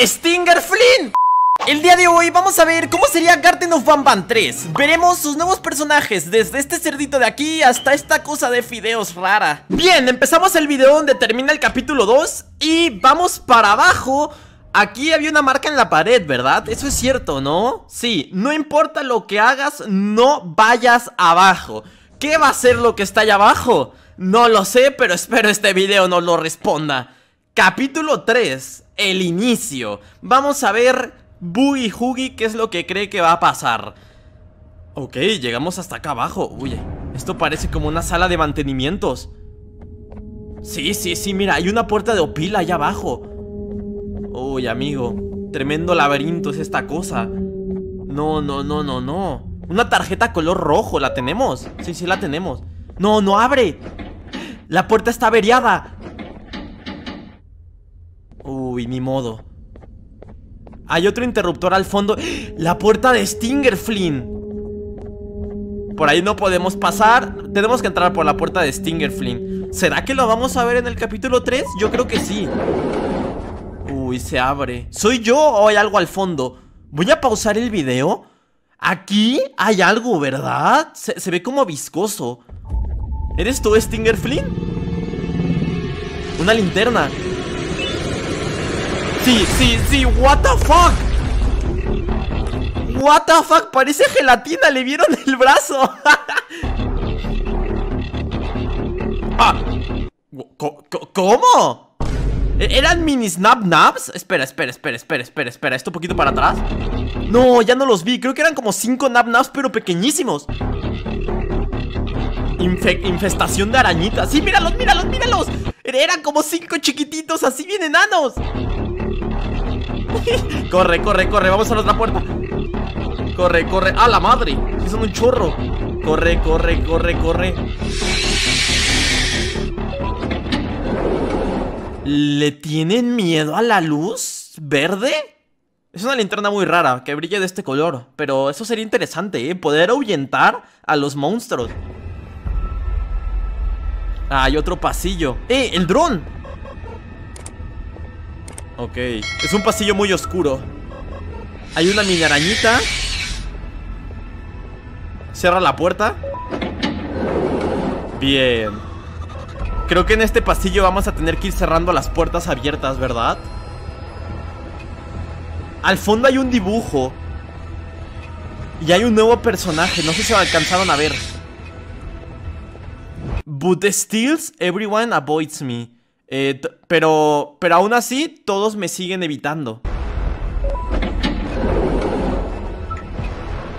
Stinger Flynn. El día de hoy vamos a ver cómo sería Garden of Banban 3 Veremos sus nuevos personajes Desde este cerdito de aquí hasta esta cosa de fideos rara Bien, empezamos el video donde termina el capítulo 2 Y vamos para abajo Aquí había una marca en la pared, ¿verdad? Eso es cierto, ¿no? Sí, no importa lo que hagas, no vayas abajo ¿Qué va a ser lo que está allá abajo? No lo sé, pero espero este video no lo responda Capítulo 3, el inicio. Vamos a ver Boogie Hoogie, ¿qué es lo que cree que va a pasar? Ok, llegamos hasta acá abajo. Uy, esto parece como una sala de mantenimientos. Sí, sí, sí, mira, hay una puerta de opila allá abajo. Uy, amigo Tremendo laberinto es esta cosa. No, no, no, no, no. Una tarjeta color rojo, ¿la tenemos? Sí, sí, la tenemos. No, no abre. La puerta está averiada Uy, ni modo. Hay otro interruptor al fondo. La puerta de Stinger Flynn. Por ahí no podemos pasar. Tenemos que entrar por la puerta de Stinger Flynn. ¿Será que lo vamos a ver en el capítulo 3? Yo creo que sí. Uy, se abre. ¿Soy yo o hay algo al fondo? Voy a pausar el video Aquí hay algo, ¿verdad? Se, se ve como viscoso. ¿Eres tú Stinger Flynn? Una linterna Sí, sí, sí, what the fuck What the fuck, parece gelatina, le vieron el brazo ah. ¿Cómo? ¿E-, ¿Eran mini snap naps? Espera, espera, espera, espera, espera, espera ¿Esto un poquito para atrás? No, ya no los vi, creo que eran como 5 nap naps pero pequeñísimos infestación de arañitas Sí, míralos, míralos, míralos Eran como 5 chiquititos, así bien enanos corre, corre, corre, vamos a la otra puerta Corre, corre, ¡a la madre! Es un chorro Corre, corre, corre, corre ¿Le tienen miedo a la luz? ¿Verde? Es una linterna muy rara, que brilla de este color Pero eso sería interesante, ¿eh? Poder ahuyentar a los monstruos Ah, hay otro pasillo ¡Eh! ¡El dron! Ok, es un pasillo muy oscuro. Hay una mini arañita. Cierra la puerta. Bien. Creo que en este pasillo vamos a tener que ir cerrando las puertas abiertas, ¿verdad? Al fondo hay un dibujo. Y hay un nuevo personaje. No sé si lo alcanzaron a ver. But still everyone avoids me eh, pero, pero aún así, todos me siguen evitando.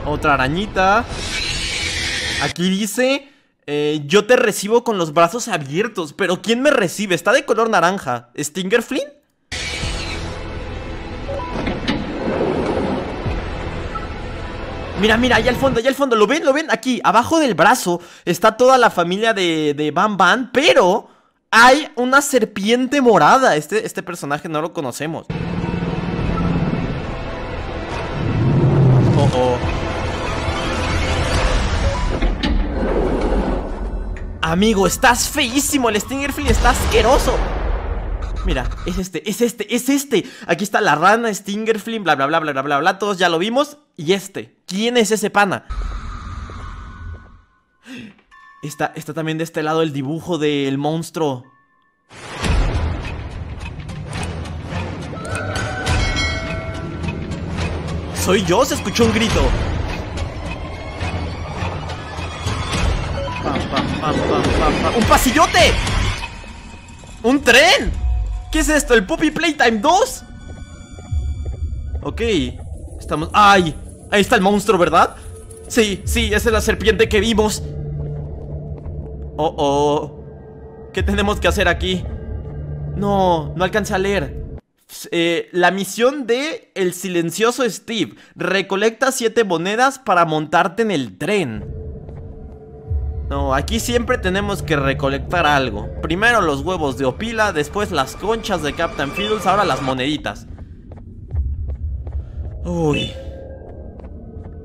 Otra arañita. Aquí dice... Eh, yo te recibo con los brazos abiertos. Pero ¿quién me recibe? Está de color naranja. ¿Stinger Flynn? Mira, mira, allá al fondo, allá al fondo ¿Lo ven? ¿Lo ven? Aquí, abajo del brazo Está toda la familia de, de Bam Bam Pero hay una serpiente morada. Este, este personaje no lo conocemos. Oh, oh. Amigo, estás feísimo. El Stingerfield está asqueroso. Mira, es este, es este, es este. Aquí está la rana, Stingerflynn, bla, bla, bla, bla, bla, bla, bla. Todos ya lo vimos. Y este. ¿Quién es ese pana? Está, está también de este lado el dibujo del monstruo. ¿Soy yo? Se escuchó un grito. ¡Un pasillote! ¡Un tren! ¿Qué es esto? ¿El Puppy Playtime 2? Ok Estamos... ¡Ay! Ahí está el monstruo, ¿verdad? Sí, sí, esa es la serpiente que vimos Oh, oh. ¿Qué tenemos que hacer aquí? No, no alcancé a leer. Eh, la misión de El silencioso Steve. Recolecta siete monedas para montarte en el tren. No, aquí siempre tenemos que recolectar algo. Primero los huevos de Opila, después las conchas de Captain Fiddles, ahora las moneditas. Uy.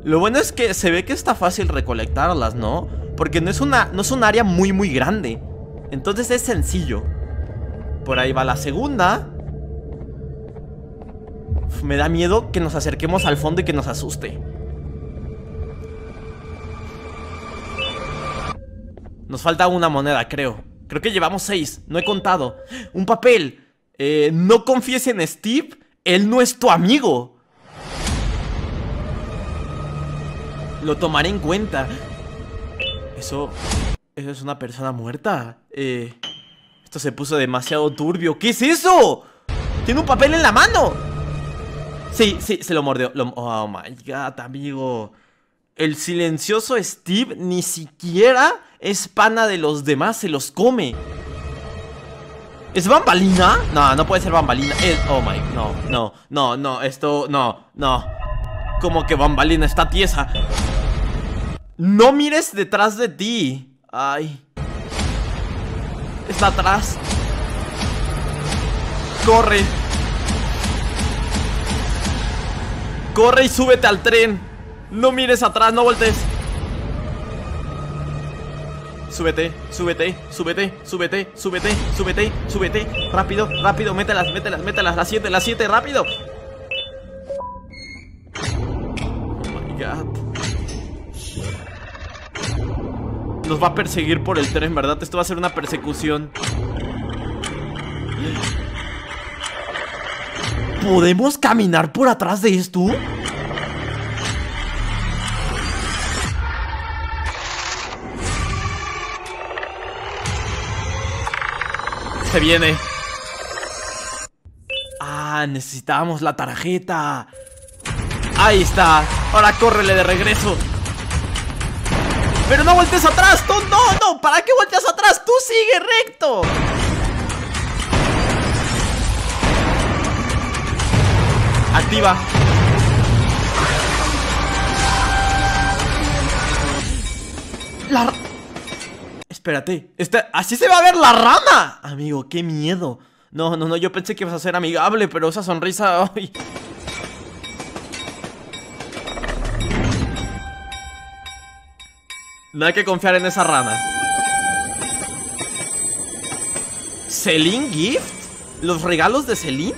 Lo bueno es que se ve que está fácil recolectarlas, ¿no? Porque no es, una, no es un área muy muy grande Entonces es sencillo Por ahí va la segunda Me da miedo que nos acerquemos al fondo y que nos asuste. Nos falta una moneda, creo. Creo que llevamos seis. No he contado. Un papel. Eh, no confíes en Steve. Él no es tu amigo. Lo tomaré en cuenta. Eso... Es una persona muerta. Eh, esto se puso demasiado turbio. ¿Qué es eso? Tiene un papel en la mano. Sí, sí, se lo mordió. oh my god, amigo. El silencioso Steve ni siquiera es pana de los demás, se los come. ¿Es bambalina? No, no puede ser bambalina. oh my, no, no, no, no, esto, no, no. Como que bambalina está tiesa. No mires detrás de ti. Ay. Está atrás. Corre. Corre y súbete al tren. No mires atrás, no voltees. Súbete, súbete, súbete, súbete, súbete, súbete, súbete. Rápido, rápido, mételas, mételas, mételas. Las 7, las 7, rápido. Nos va a perseguir por el tren, ¿verdad? Esto va a ser una persecución. ¿Podemos caminar por atrás de esto? Se viene. Ah, necesitábamos la tarjeta. Ahí está. Ahora córrele de regreso. Pero no voltees atrás, tú no, no, ¿para qué volteas atrás? Tú sigue recto. Activa. La... Espérate, así se va a ver la rama. Amigo, qué miedo. No, no, no, yo pensé que ibas a ser amigable, pero esa sonrisa... No hay que confiar en esa rana. ¿Celine Gift? ¿Los regalos de Celine?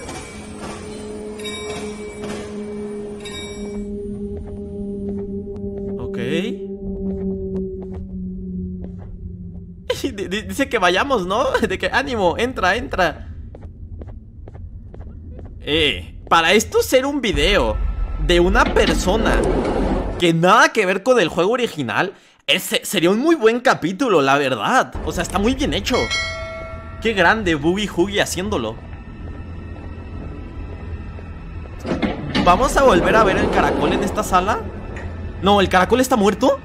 Ok. Dice que vayamos, ¿no? De que ánimo, entra, entra. Eh, para esto ser un video de una persona que nada que ver con el juego original, ese sería un muy buen capítulo, la verdad. O sea, está muy bien hecho. Qué grande Boogie Hoogie haciéndolo. ¿Vamos a volver a ver el caracol en esta sala? No, ¿el caracol está muerto?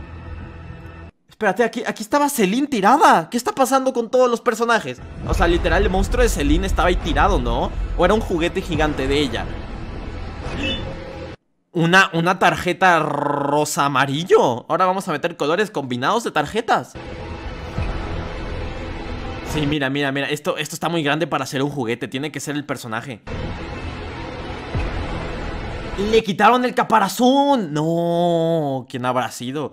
Espérate, aquí, aquí estaba Celine tirada ¿Qué está pasando con todos los personajes? O sea, literal, el monstruo de Celine estaba ahí tirado, ¿no? ¿O era un juguete gigante de ella? Una, una tarjeta rosa amarillo Ahora vamos a meter colores combinados de tarjetas. Sí, mira, mira, mira esto, esto está muy grande para ser un juguete Tiene que ser el personaje. ¡Le quitaron el caparazón! No, ¿quién habrá sido?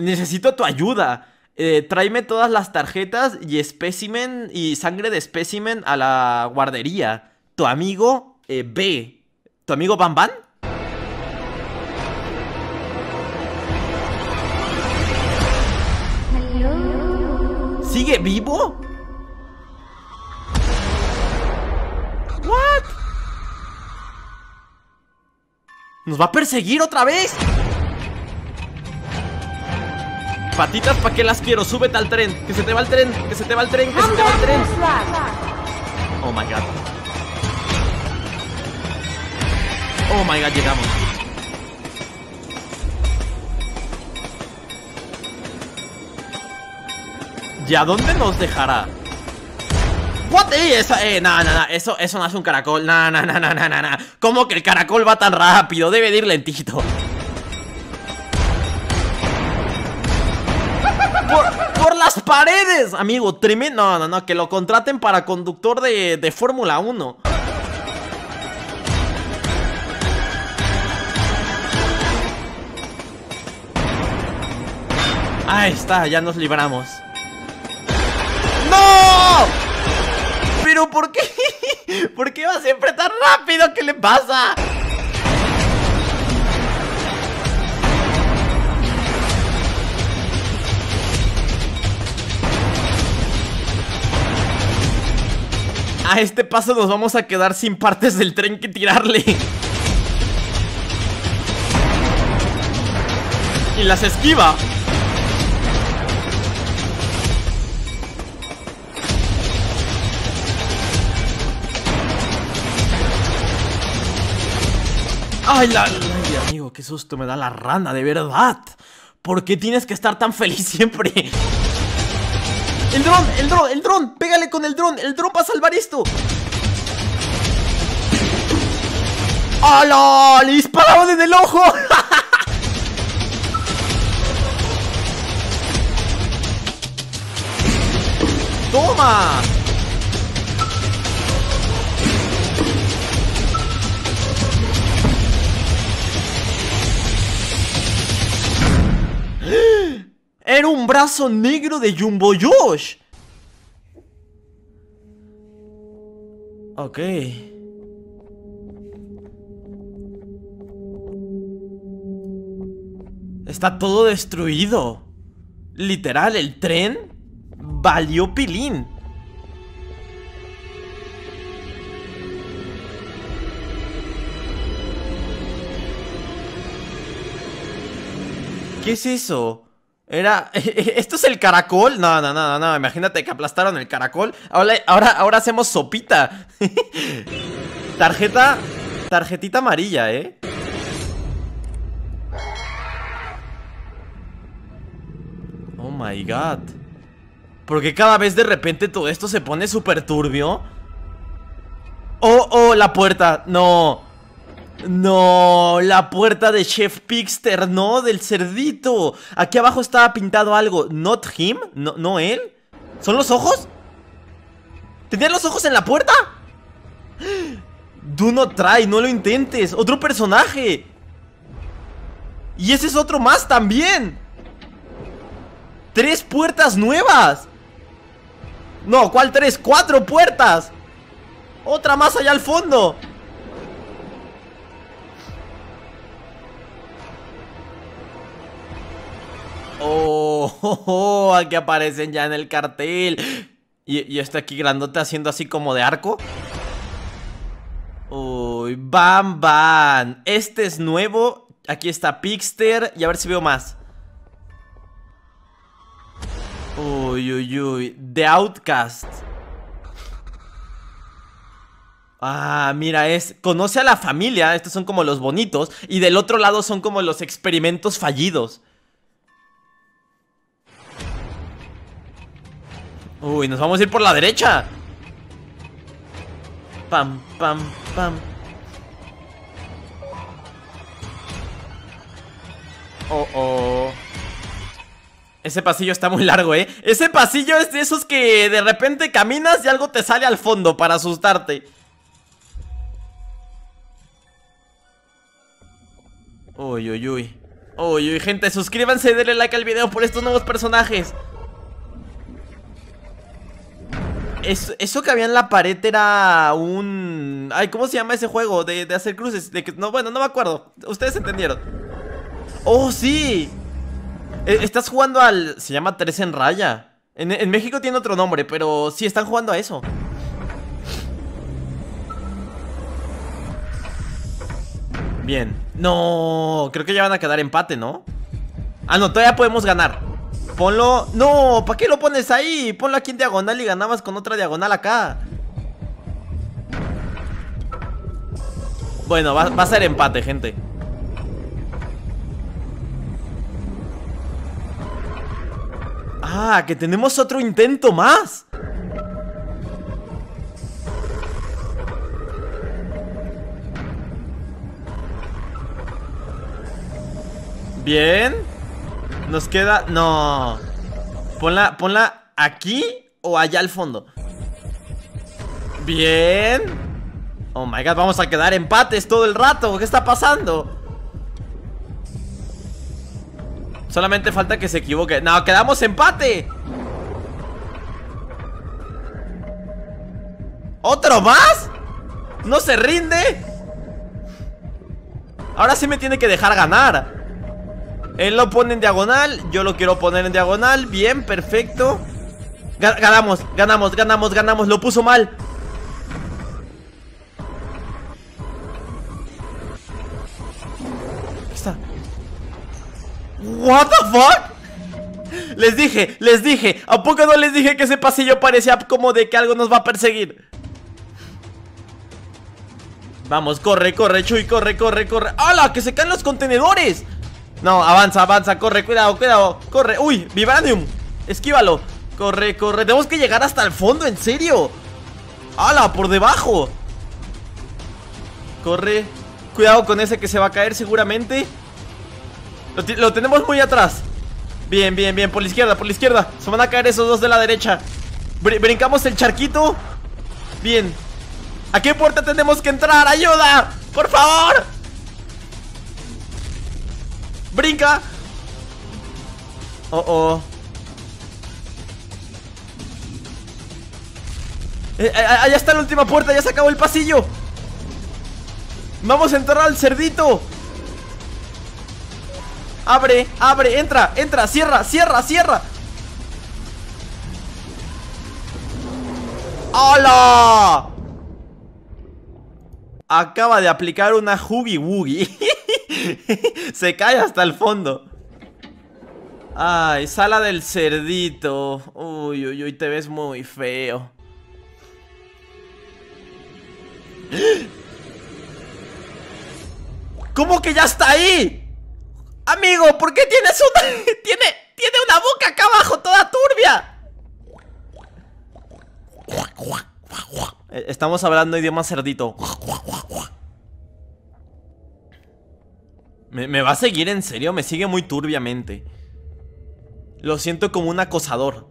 Necesito tu ayuda. Eh, Tráeme todas las tarjetas y espécimen y sangre de espécimen a la guardería. Tu amigo eh, B ¿Tu amigo Bam Bam? ¿Sigue vivo? ¿What? ¿Nos va a perseguir otra vez? Patitas, ¿para qué las quiero? Súbete al tren Que se te va el tren Que se te va el tren Que se te va el tren Oh my god Oh my god, llegamos. ¿Y a dónde nos dejará? What? Eh, esa, eh, no, no, eso, eso no es un caracol no, no, no, no, no ¿Cómo que el caracol va tan rápido? Debe de ir lentito por, por, las paredes Amigo, tremendo No, no, no, que lo contraten para conductor de, de Fórmula 1 Ahí está, ya nos libramos ¡No! ¿Pero por qué? ¿Por qué va siempre tan rápido? ¿Qué le pasa? A este paso nos vamos a quedar sin partes del tren que tirarle. Y las esquiva. Ay, la, ay, amigo, qué susto me da la rana, de verdad. ¿Por qué tienes que estar tan feliz siempre? El dron, el dron, el dron Pégale con el dron, el dron va a salvar esto ¡Hala! ¡Le dispararon en el ojo! ¡Toma! Era un brazo negro de Jumbo Josh. Ok. Está todo destruido. Literal, el tren valió pilín. ¿Qué es eso? Era... ¿Esto es el caracol? No, no, no, no, imagínate que aplastaron el caracol. Ahora, ahora, ahora hacemos sopita. Tarjeta... Tarjetita amarilla, ¿eh? Oh my god. Porque cada vez de repente todo esto se pone súper turbio Oh, oh, la puerta. No no, la puerta de Chef Pixter, no, del cerdito Aquí abajo estaba pintado algo ¿Not him? ¿No, no él? ¿Son los ojos? ¿Tenían los ojos en la puerta? Do not try, no lo intentes Otro personaje Y ese es otro más también Tres puertas nuevas No, ¿cuál tres? Cuatro puertas Otra más allá al fondo Oh, aquí aparecen ya en el cartel. Y, y este aquí grandote haciendo así como de arco. Uy, Bam Bam. Este es nuevo. Aquí está Pixter. Y a ver si veo más. Uy, uy, uy. The Outcast. Ah, mira, es. Conoce a la familia. Estos son como los bonitos. Y del otro lado son como los experimentos fallidos. Uy, nos vamos a ir por la derecha. Pam, pam, pam. Oh, oh. Ese pasillo está muy largo, ¿eh? Ese pasillo es de esos que de repente caminas y algo te sale al fondo para asustarte. Uy, uy, uy. Uy, uy, gente, suscríbanse y denle like al video por estos nuevos personajes eso que había en la pared era un... Ay, ¿cómo se llama ese juego? De, hacer cruces de que... No, bueno, no me acuerdo Ustedes entendieron ¡Oh, sí! E, estás jugando al... Se llama 3 en raya en, en México tiene otro nombre, pero sí, están jugando a eso Bien No, creo que ya van a quedar empate, ¿no? Ah, no, todavía podemos ganar Ponlo... No, ¿para qué lo pones ahí? Ponlo aquí en diagonal y ganabas con otra diagonal acá. Bueno, va, a ser empate, gente. Ah, que tenemos otro intento más. Bien nos queda... No. Ponla, ponla aquí o allá al fondo. Bien. Oh my god, vamos a quedar empates todo el rato. ¿Qué está pasando? Solamente falta que se equivoque. No, quedamos empate. ¿Otro más? No se rinde Ahora sí me tiene que dejar ganar Él lo pone en diagonal Yo lo quiero poner en diagonal. Bien, perfecto. Ganamos, ganamos, ganamos, ganamos. Lo puso mal. Está. What the fuck Les dije, les dije. ¿A poco no les dije que ese pasillo parecía como de que algo nos va a perseguir? Vamos, corre, corre, Chuy, corre, corre, corre. ¡Hala! ¡Que se caen los contenedores! No, avanza, avanza, corre, cuidado, cuidado Corre, uy, Vibranium Esquívalo, corre, corre Tenemos que llegar hasta el fondo, en serio. ¡Hala! Por debajo Corre Cuidado con ese que se va a caer seguramente. Lo, tenemos muy atrás. Bien, bien, bien, por la izquierda, por la izquierda. Se van a caer esos dos de la derecha. Brincamos el charquito. Bien, ¿A qué puerta tenemos que entrar? ¡Ayuda! ¡Por favor! ¡Brinca! Oh, oh eh, eh, Allá está la última puerta, ya se acabó el pasillo Vamos a entrar al cerdito Abre, abre, entra, entra, cierra, cierra, cierra ¡Hala! acaba de aplicar una Hoogie Woogie. Se cae hasta el fondo. Ay, sala del cerdito. Uy, uy, uy, te ves muy feo. ¿Cómo que ya está ahí? Amigo, ¿por qué tienes una... tiene, tiene una boca acá abajo toda turbia? Eh, estamos hablando idioma cerdito. ¿Me, va a seguir en serio? Me sigue muy turbiamente. Lo siento como un acosador.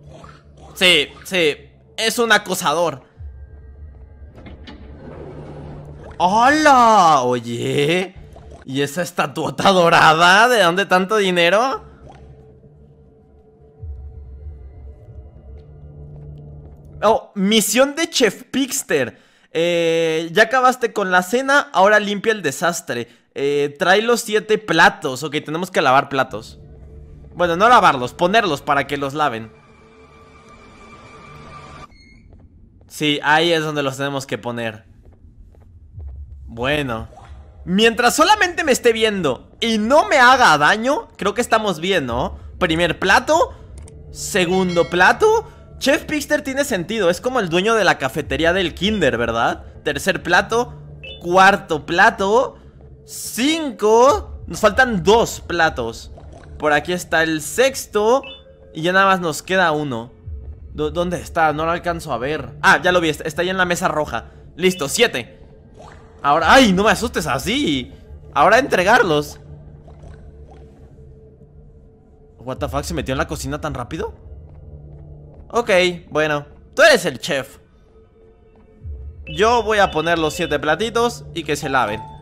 Sí, sí, es un acosador. ¡Hola! Oye, ¿y esa estatuota dorada? ¿De dónde tanto dinero? Oh, misión de Chef Pixter. Eh, ya acabaste con la cena, ahora limpia el desastre. Eh, trae los siete platos. Ok, tenemos que lavar platos. Bueno, no lavarlos, ponerlos para que los laven. Sí, ahí es donde los tenemos que poner. Bueno. Mientras solamente me esté viendo y no me haga daño, creo que estamos bien, ¿no? Primer plato, segundo plato Chef Pixter tiene sentido, es como el dueño de la cafetería del kinder, ¿verdad? Tercer plato, cuarto plato, cinco, nos faltan dos platos. Por aquí está el sexto y ya nada más nos queda uno. ¿Dónde está? No lo alcanzo a ver. Ah, ya lo vi, está ahí en la mesa roja. Listo, siete. Ahora, ¡ay! No me asustes así. Ahora entregarlos. What the fuck, ¿se metió en la cocina tan rápido? Ok, bueno Tú eres el chef. Yo voy a poner los siete platitos Y que se laven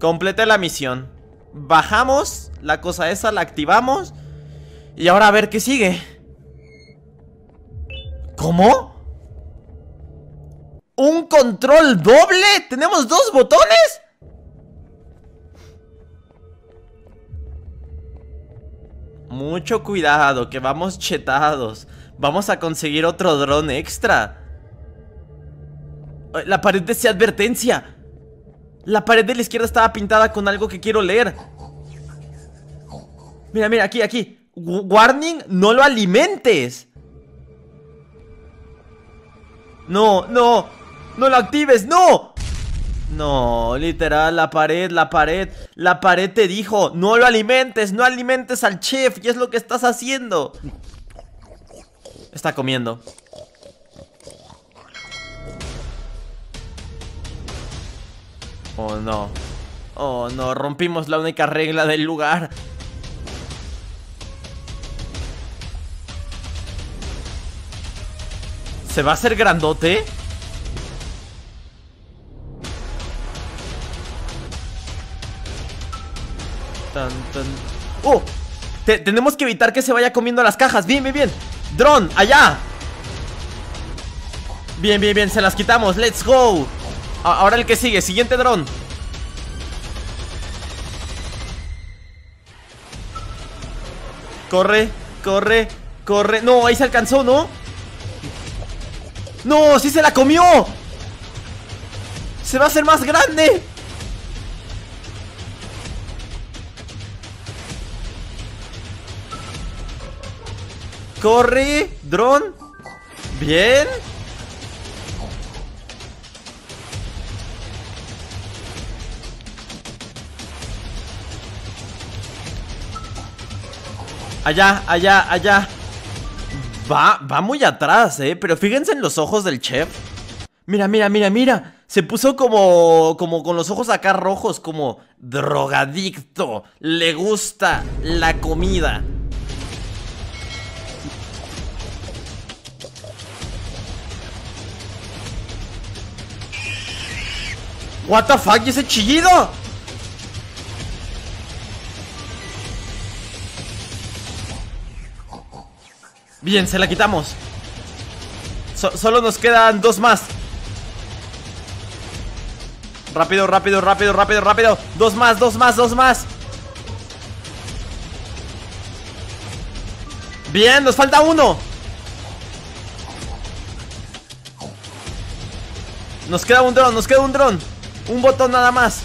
Completé la misión Bajamos la cosa esa, la activamos Y ahora a ver qué sigue ¿Cómo? ¿Un control doble? ¿Tenemos dos botones? Mucho cuidado, que vamos chetados Vamos a conseguir otro dron extra La pared decía advertencia La pared de la izquierda estaba pintada con algo que quiero leer. Mira, mira, aquí, aquí. Warning, no lo alimentes. No, no No lo actives, no. No, literal, la pared, la pared La pared te dijo, no lo alimentes No alimentes al chef, y es lo que estás haciendo Está comiendo. Oh no. Oh no, rompimos la única regla del lugar. ¿Se va a hacer grandote? Tan, tan. ¡Oh! tenemos que evitar que se vaya comiendo las cajas. Bien, bien, bien. Drone, allá Bien, bien, bien, se las quitamos, let's go Ahora el que sigue, siguiente dron Corre, corre, corre No, ahí se alcanzó, ¿no? ¡No! ¡Sí se la comió! ¡Se va a hacer más grande! Corre, dron Bien Allá, allá, allá. Va, va muy atrás, eh. Pero fíjense en los ojos del chef. Mira, mira, mira, mira. Se puso como, como con los ojos acá rojos Como drogadicto. Le gusta la comida. What the fuck, ¿y ese chillido? Bien, se la quitamos. Solo nos quedan dos más. Rápido, rápido, rápido, rápido, rápido. Dos más, dos más, dos más. Bien, nos falta uno. Nos queda un dron, nos queda un dron. Un botón nada más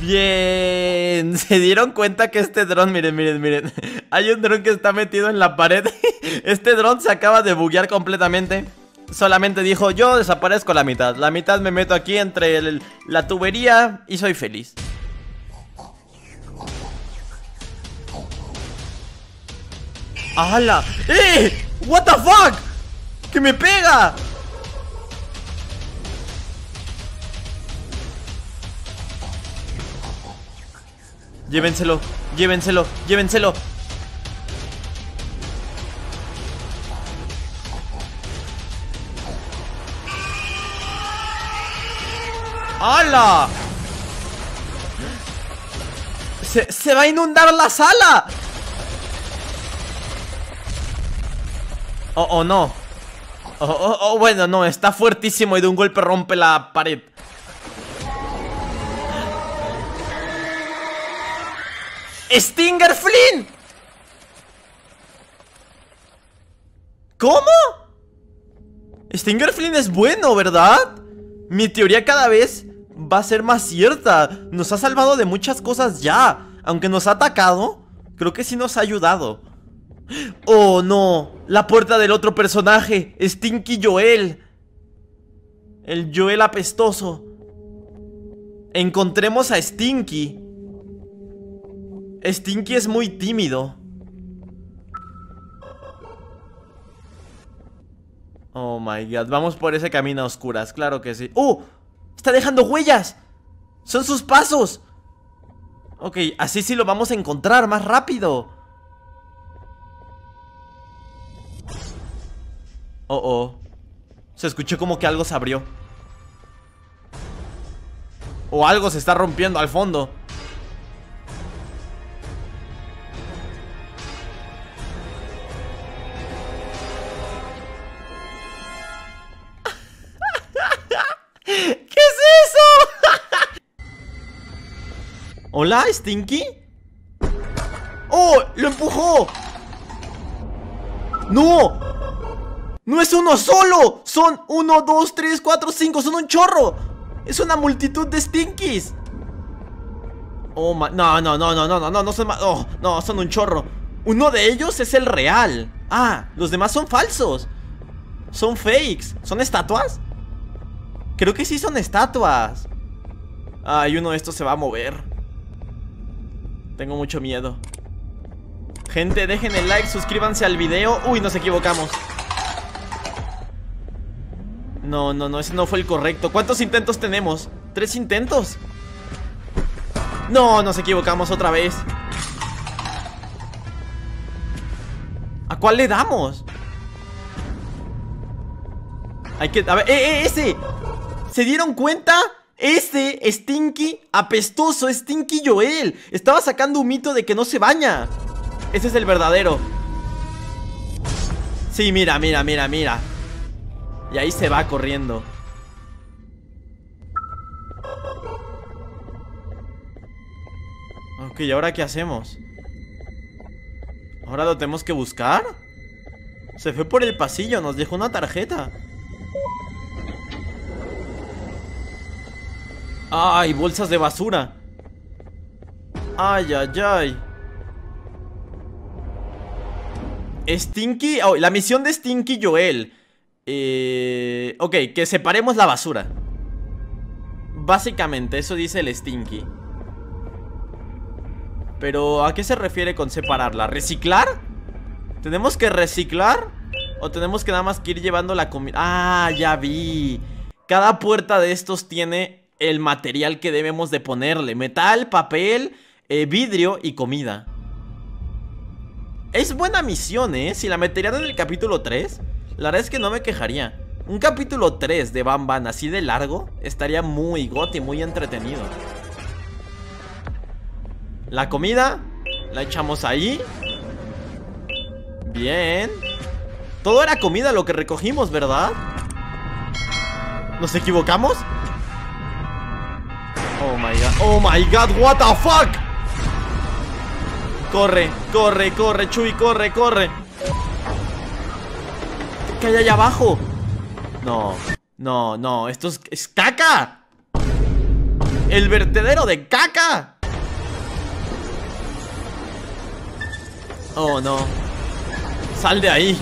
Bien, se dieron cuenta que este dron, miren, miren, miren Hay un dron que está metido en la pared Este dron se acaba de buguear completamente Solamente dijo, yo desaparezco la mitad La mitad me meto aquí entre la tubería y soy feliz ¡Hala! ¡Eh! ¿What the fuck? ¡Que me pega! Llévenselo, llévenselo, llévenselo. ¡Hala! Se, se va a inundar la sala. Oh, oh, no. Oh, oh, oh, bueno, no, está fuertísimo y de un golpe rompe la pared ¡Stinger Flynn! ¿Cómo? Stinger Flynn es bueno, ¿verdad? Mi teoría cada vez va a ser más cierta. Nos ha salvado de muchas cosas ya. Aunque nos ha atacado Creo que sí nos ha ayudado. Oh no. La puerta del otro personaje. Stinky Joel. El Joel apestoso. Encontremos a Stinky Stinky es muy tímido. Oh my god, vamos por ese camino a oscuras, claro que sí. ¡Oh! ¡Está dejando huellas! ¡Son sus pasos! Ok, así sí lo vamos a encontrar más rápido. Oh, oh. Se escuchó como que algo se abrió. O algo se está rompiendo al fondo. ¿Hola, Stinky? ¡Oh! ¡Lo empujó! ¡No! ¡No es uno solo! Son uno, dos, tres, cuatro, cinco ¡Son un chorro! ¡Es una multitud de Stinkies! Oh, my... No, no, no, no, no, no, no, no son Oh, no, son un chorro Uno de ellos es el real Ah, los demás son falsos Son fakes ¿Son estatuas? Creo que sí son estatuas Ay, uno de estos se va a mover tengo mucho miedo Gente, dejen el like, suscríbanse al video Uy, nos equivocamos No, no, no, ese no fue el correcto ¿Cuántos intentos tenemos? ¿Tres intentos? No, nos equivocamos otra vez ¿A cuál le damos? Hay que... A ver, ¡eh, eh, ese! ¿Se dieron cuenta? Ese Stinky apestoso, Stinky Joel. Estaba sacando un mito de que no se baña. Ese es el verdadero. Sí, mira, mira, mira, mira. Y ahí se va corriendo. Ok, ¿y ahora qué hacemos? ¿Ahora lo tenemos que buscar? Se fue por el pasillo, nos dejó una tarjeta ¡Ay, bolsas de basura! ¡Ay, ay, ay! Stinky... Oh, la misión de Stinky Joel eh, Ok, que separemos la basura Básicamente, eso dice el Stinky Pero, ¿a qué se refiere con separarla? ¿Reciclar? ¿Tenemos que reciclar? ¿O tenemos que nada más que ir llevando la comida? Ah, ya vi Cada puerta de estos tiene el material que debemos de ponerle Metal, papel, eh, vidrio y comida es buena misión, ¿eh? Si la meterían en el capítulo 3 La verdad es que no me quejaría Un capítulo 3 de Bam Bam así de largo Estaría muy goti, muy entretenido La comida La echamos ahí Bien Todo era comida lo que recogimos, ¿verdad? ¿Nos equivocamos? Oh my god. Oh my god, what the fuck Corre, corre, corre, Chuy, corre, corre. ¿Qué hay allá abajo? No, no, no, esto es, es caca. El vertedero de caca. Oh, no. Sal de ahí.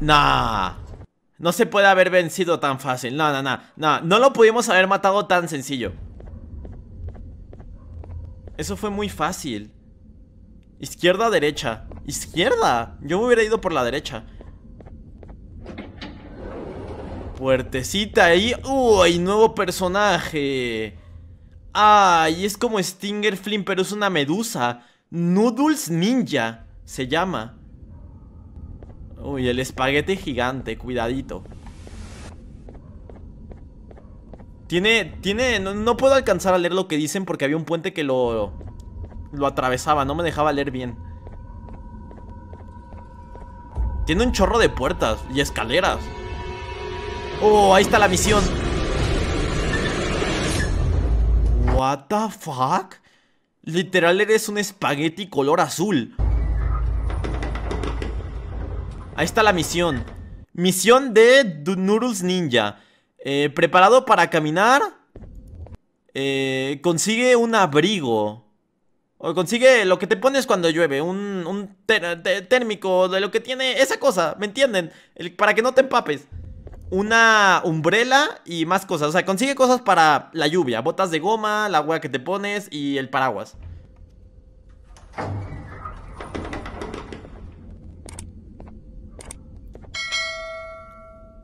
Nah no se puede haber vencido tan fácil. No, no, no, no. No lo pudimos haber matado tan sencillo. Eso fue muy fácil. Izquierda, derecha. Izquierda. Yo me hubiera ido por la derecha. Puertecita ahí. Uy, nuevo personaje. Ay, es como Stinger Flynn Pero es una medusa. Noodles Ninja Se llama Uy, el espaguete gigante, cuidadito. Tiene, tiene, no, puedo alcanzar a leer lo que dicen porque había un puente que lo, lo atravesaba, no me dejaba leer bien. Tiene un chorro de puertas y escaleras. Oh, ahí está la misión. What the fuck Literal eres un espagueti color azul Ahí está la misión. Misión de Noodles Ninja. Eh, Preparado para caminar eh, Consigue un abrigo. O consigue lo que te pones cuando llueve Un, térmico de lo que tiene Esa cosa, ¿me entienden? para que no te empapes. Una umbrella y más cosas. O sea, consigue cosas para la lluvia. Botas de goma, la agua que te pones y el paraguas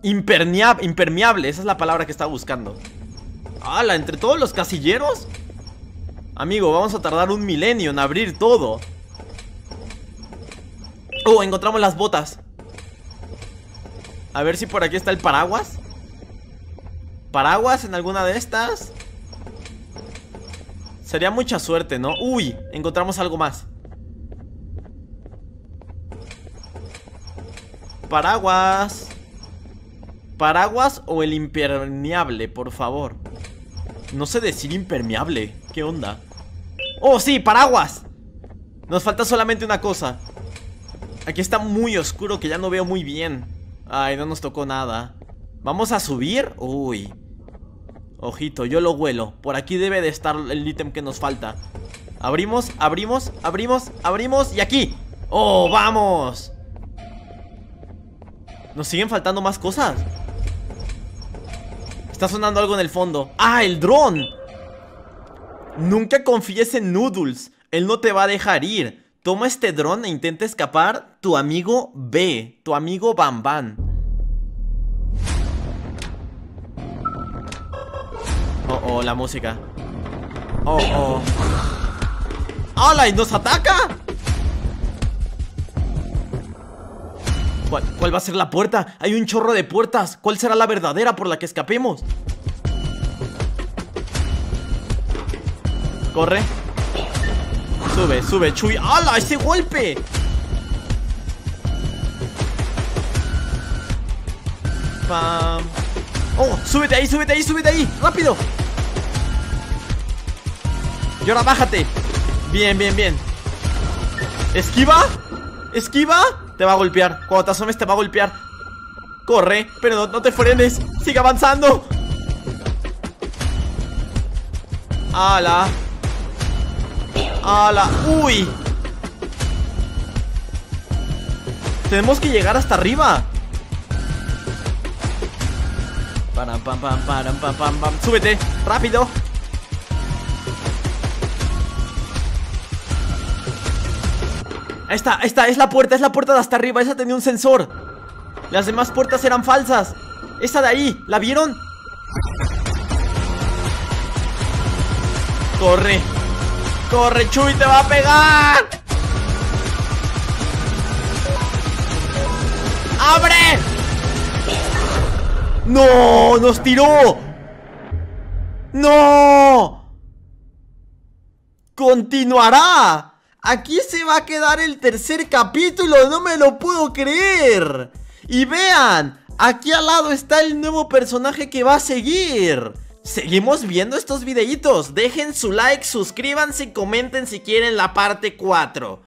Impermeable, impermeable, esa es la palabra que estaba buscando ¡Hala! ¿Entre todos los casilleros? Amigo, vamos a tardar un milenio en abrir todo Oh, encontramos las botas A ver si por aquí está el paraguas ¿Paraguas en alguna de estas? Sería mucha suerte, ¿no? Uy, encontramos algo más Paraguas ¿Paraguas o el impermeable, por favor? No sé decir impermeable ¿Qué onda? ¡Oh, sí! ¡Paraguas! Nos falta solamente una cosa Aquí está muy oscuro que ya no veo muy bien Ay, no nos tocó nada ¿Vamos a subir? Uy Ojito, yo lo huelo Por aquí debe de estar el ítem que nos falta Abrimos, abrimos, abrimos, abrimos Y aquí ¡Oh, vamos! Nos siguen faltando más cosas Está sonando algo en el fondo. ¡Ah, el dron! Nunca confíes en Noodles. Él no te va a dejar ir. Toma este dron e intenta escapar. Tu amigo B Tu amigo Bam Bam. Oh, oh, la música. Oh, oh. ¡Hala! ¿Y nos ataca? ¿Cuál, va a ser la puerta? Hay un chorro de puertas ¿Cuál será la verdadera por la que escapemos? Corre Sube, sube, Chuy ¡Hala! ¡Ese golpe! Pam ¡Oh! ¡Súbete ahí, súbete ahí, súbete ahí! ¡Rápido! Y ahora bájate Bien, bien, bien ¿Esquiva? ¿Esquiva? Te va a golpear. Cuando te asomes te va a golpear. Corre, pero no, te frenes. Sigue avanzando. ¡Hala! ¡Hala! ¡Uy! Tenemos que llegar hasta arriba. Pam, pam, pam, pam, pam, pam, rápido Ahí está, ahí está, es la puerta, es la puerta de hasta arriba Esa tenía un sensor Las demás puertas eran falsas Esa de ahí, ¿la vieron? Corre Corre, Chuy, te va a pegar ¡Abre! ¡No! ¡Nos tiró! ¡No! ¡Continuará! Aquí se va a quedar el tercer capítulo, no me lo puedo creer. Y vean, aquí al lado está el nuevo personaje que va a seguir. Seguimos viendo estos videitos, dejen su like, suscríbanse y comenten si quieren la parte 4.